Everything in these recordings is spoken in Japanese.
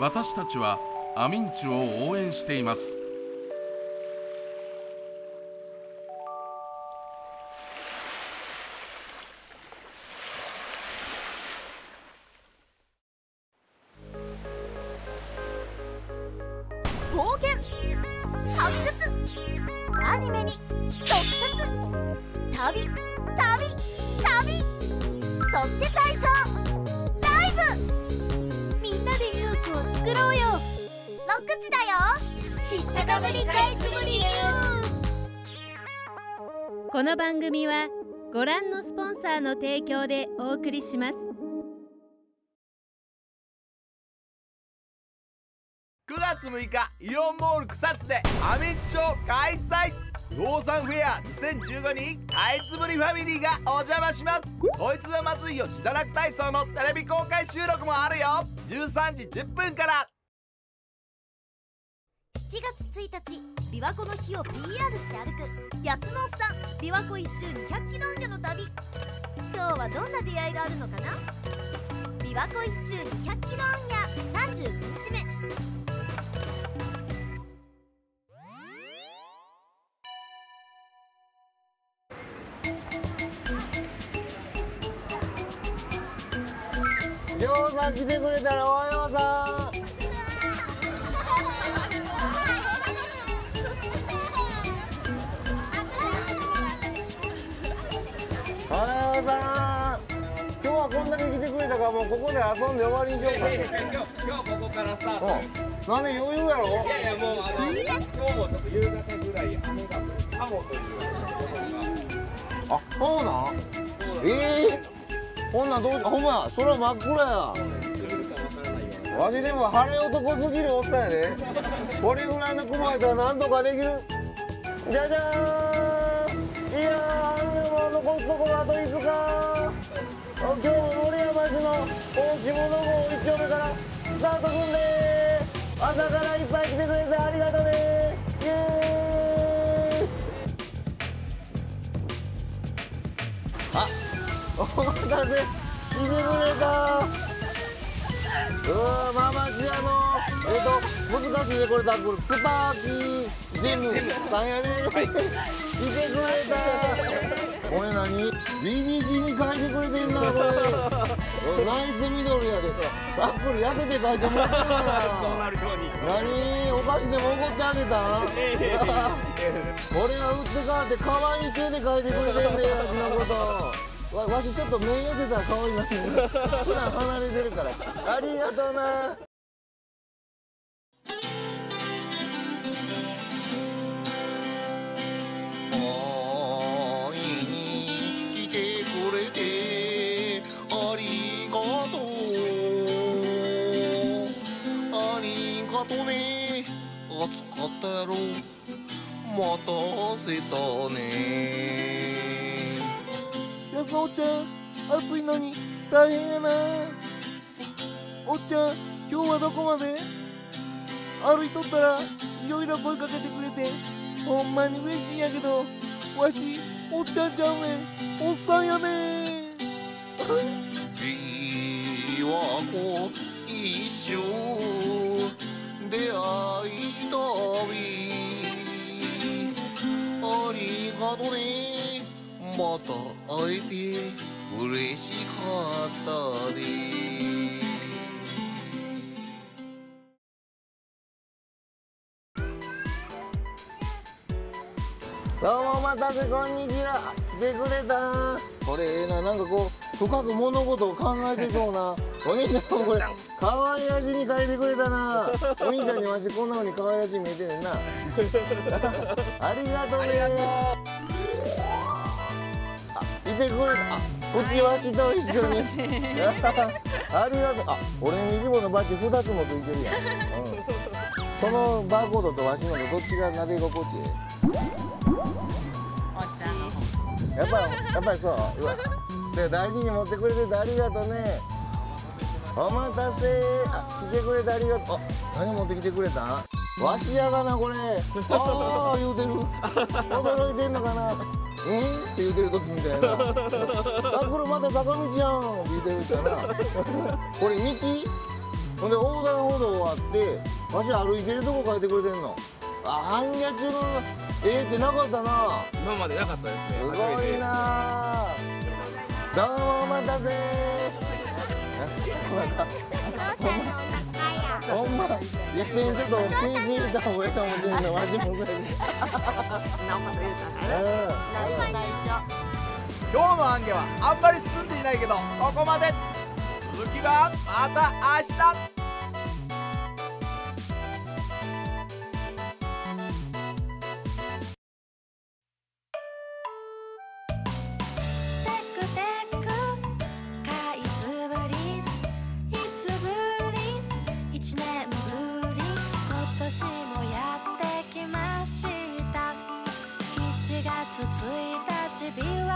私たちはアミンチュを応援しています。冒険発掘アニメに特撮旅旅旅そして体操ライブ。を作ろうよ。ロクチだよ。知ったかぶりかいつぶりニュースこの番組はご覧のスポンサーの提供でお送りします。9月6日イオンモール草津でアミンチショー開催ローサンフェア2015にカイツブリファミリーがお邪魔します。そいつはまずいよ自堕落体操のテレビ公開収録もあるよ。13時10分から。7月1日琵琶湖の日を PR して歩く安野さん。琵琶湖一周200キロの旅。今日はどんな出会いがあるのかな？琵琶湖一周200キロ運や39日目。りょうさん来てくれたらおはようさん。おはようさん。今日はこんだけ来てくれたからもうここで遊んで終わりにしようか。今日今日ここからスタートうん。なんで余裕やろ？いやいやもうあの今日もちょっと夕方ぐらい雨が降るかもというあそうなん？ええこんなんどうほんま空真っ暗や。わからないようなわしでも晴れ男すぎるおったやで。これぐらいの雲やったらなんとかできる。じゃじゃーん。いやーでも残すところあと5日今日も森山市の大下の号1丁目からスタートすんで朝からいっぱい来てくれてありがとうね。お待たせ来てくれた。うわママチアのえっ、と難しいねこれタックルスパーキージムさんやね、来てくれた。これ何？BBC に書いてくれてんな これ。ナイスミドルやで。タックル痩せて書いてもらってるかこうら。なるように何？お菓子でも怒ってあげた？俺は打って変わって可愛い手で書いてくれてんねわしのことわわしちょっと目寄せたらかわいな普段離れてるから。ありがとうな。おっちゃん今日はどこまで？歩いとったらいろいろ声かけてくれてほんまに嬉しいんやけどわしおっちゃんちゃうねん。おっさんやねん。琵琶湖一周出会い旅ありがとね。また会えて嬉しかったでどうもお待たせこんにちは。来てくれた。これええななんかこう深く物事を考えてそうな。お兄ちゃんもこれ 可愛らしいに書いてくれたな。お兄ちゃんにましてこんな風に可愛らしい見えてん ねんな。ありがとうねてくれたあうちわしと一緒に。ありがとう。あ俺にジボのバッジ2つもついてるやん、うん、そのバーコードとわしのとどっちが撫で心地ええやっぱりやっぱりそう？うわ。で大事に持ってくれててありがとうね。お待たせ。あ来てくれてありがとう。あ何持ってきてくれたん？わしやがなこれ。ああ言うてる。驚いてんのかな。え？ー、って言うてる時みたいな「あこれまた坂道やん」って言うてるから。これ道？ほんで横断歩道があってわし歩いてるとこ書いてくれてんの。あ半月の絵ってなかったな。今までなかったですね。すごいな。どうもお待たせ 一遍ちょっと PG 歌を終えたかもしれないわしもそうやねそんなこと言うたらね内緒内緒今日のアンゲはあんまり進んでいないけどここまで続きはまた明日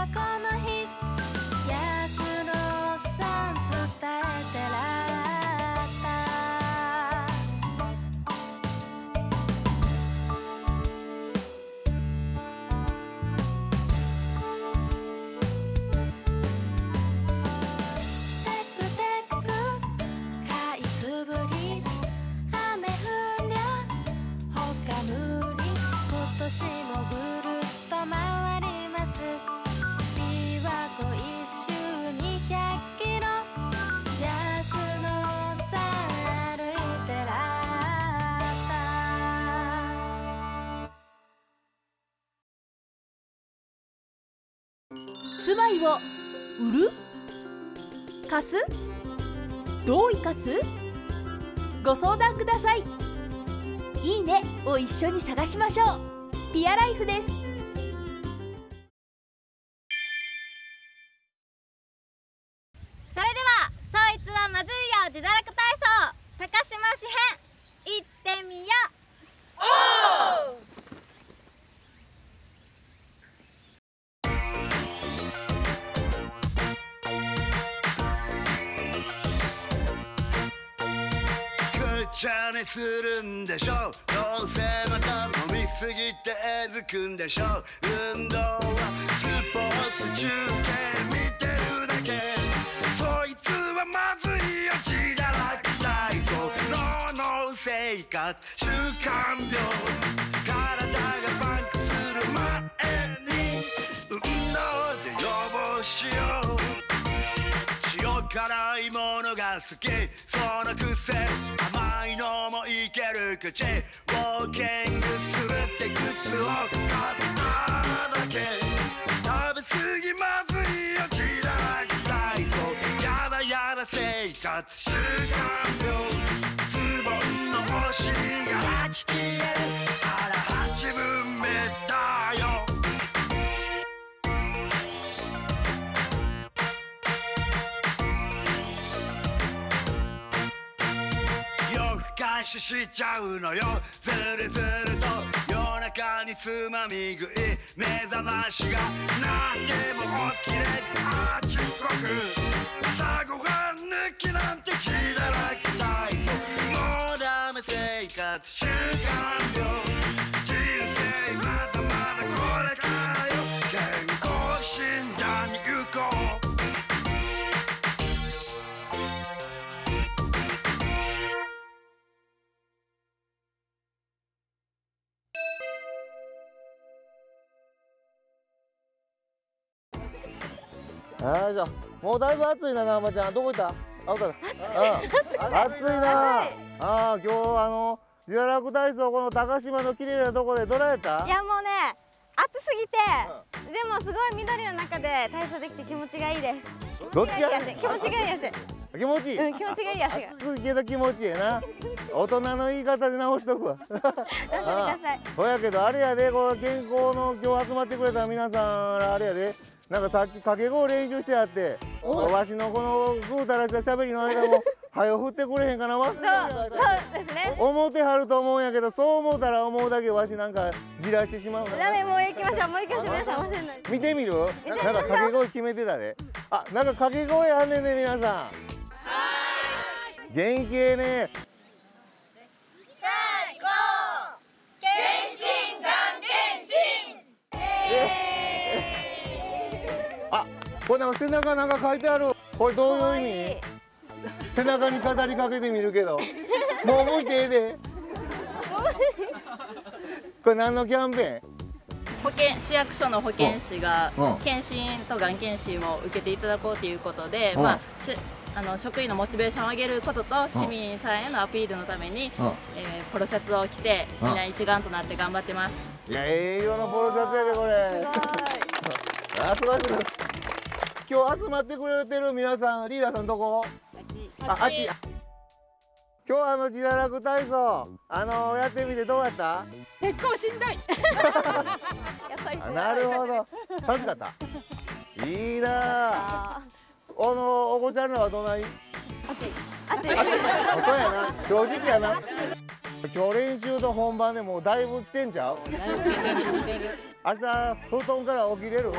1住まいを売る？貸す？どう生かす？ご相談ください。いいねを一緒に探しましょう。ピアライフです。するんでしょどうせまた飲みすぎてえずくんでしょ運動はスポーツ中継見てるだけ。そいつはまずいよ自堕落体操脳の生活習慣病。体がパンクする前に。運動で予防しよう。塩辛いものが好き。そのくせいける口ウォーキングするって靴をししちゃうのよ。ずるずると夜中につまみ食い目覚ましがなっても起きれずあちこく。朝ごはん抜きなんて血だらけたいもうダメ生活習慣病。人生まだまだこれからよ。健康診断。よいしょもうだいぶ暑いななまちゃん。どこ行った？あか暑い。な。ああ今日あの自堕落体操この高島の綺麗なとこでどないやった？いやもうね暑すぎて、でもすごい緑の中で体操できて気持ちがいいです。どっちや？気持ちがいい汗気持ちいい、うん気持ちがいい汗が暑いけど気持ちいいな。大人の言い方で直しとくわ。出してください。ほやけどあれやでこう健康の今日集まってくれた皆さんらあれやでなんかさっき掛け声練習してあってわしのこのぐうたらしたしゃべりの間も はよ振ってくれへんかな忘れてそうですね。思ってはると思うんやけどそう思うたら思うだけわしなんかじらしてしまうな。ダメもう行きましょう。もう行きましょう皆さん忘れない見てみる？なんか掛け声決めてたで。あなんか掛け声あんねんね皆さん。元気ええねこれなんか背中なんか書いてある。これどういう意味？背中に語りかけてみるけど。もう思いてええで。これ何のキャンペーン？保健市役所の保健師がうん。検診とがん検診を受けていただこうということで、うん。まあ、しあの職員のモチベーションを上げることと市民さんへのアピールのために、うん。えーポロシャツを着てうん。みんな一丸となって頑張ってます。いやええ色のポロシャツやでこれ。あすごい。すごい今日集まってくれてる皆さんリーダーさんどこ？ああっち今日あの自堕落体操。あのやってみてどうやった？結構しんどい。なるほど。楽しかった？いいな。ああのお子ちゃんらはどない？あっちそうやな。正直やな今日練習と本番でもうだいぶ来てんちゃう？明日布団から起きれる？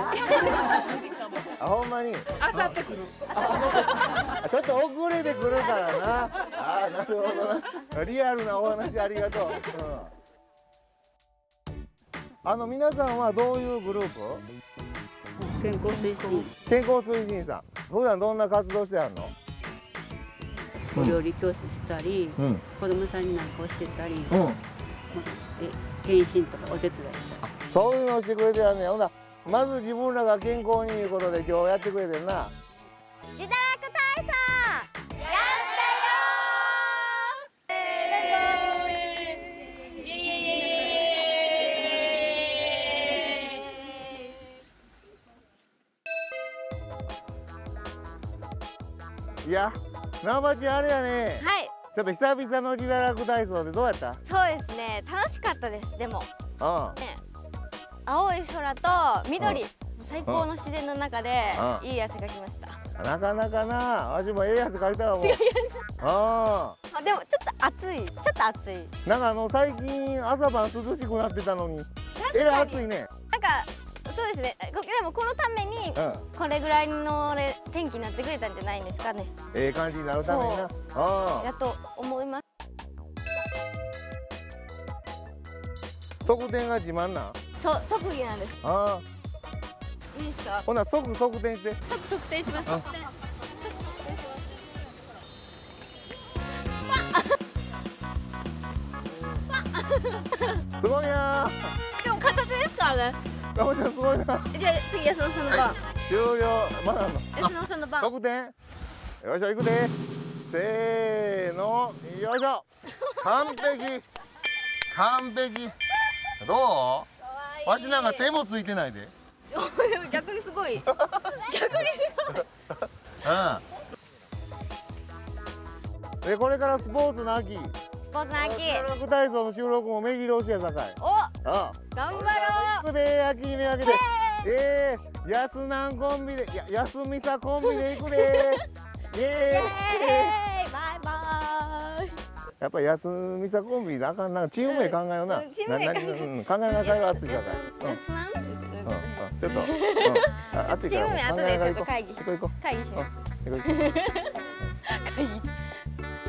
あほんまに。あさってくる。あちょっと遅れてくるからな。あなるほどな。リアルなお話ありがとう、うん、あの皆さんはどういうグループ？健康推進。健康推進さん。普段どんな活動してあんの？お料理教室したり、うん。子供さんになんか教えたり、うん。まあえ検診とかお手伝いしたり。そういうのをしてくれてやんねん。ほなまず自分らが健康にいうことで今日やってくれてんな。自堕落体操やいやなばちあれやね。はい。ちょっと久々の自堕落体操でどうやった？そうですね。楽しかったですでも。うんね。青い空と緑。うん。最高の自然の中でうん。いい汗かきました。なかなかな。わしもええやつ借りたわもう。ああ。でもちょっと暑い。ちょっと暑い。あなんかあの最近朝晩涼しくなってたのに。えらい暑いね。なんかそうですね。こでもこのためにうん。これぐらいのれ天気になってくれたんじゃないんですかね。ええ感じになるためにな。あやと思います。側転が自慢なん？そう特技なんです。あいいですか？あほな即側転して。即測定します。あ。す。ごいな。でも片手ですからねガモちゃんすごいな。じゃあ次安野さんの番。終了。まだの？安野さんの番。側転よいしょ行くで。せーの。よいしょ。完璧。完璧。どう？わしなんか手もついてないで。逆にすごい。逆にすごい。うん。でこれからスポーツの秋スポーツの秋自堕落体操の収録も目白押しやさかい。おああ頑張ろ行くで秋にめがけて。ええやすなんコンビでややすみさコンビで行くで。イエーイ。バイバイ。やっぱりやすみさコンビであかんな。チーム名考えような、うんチーム名考えななうん考えながら暑いからうん。ちょっと、うん、あ暑いチから。ーム名後でちょっと会議し会議します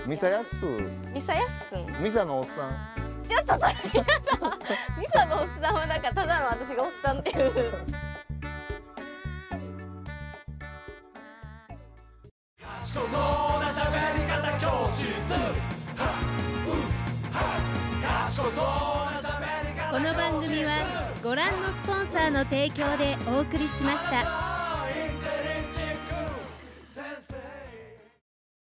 ミサヤスミサヤッスン。ミサのおっさんちょっとそれ。やだミサのおっさんはだからただの私がおっさん。っていう賢そ うな喋り方教室賢そうな喋り方この番組はご覧のスポンサーの提供でお送りしました。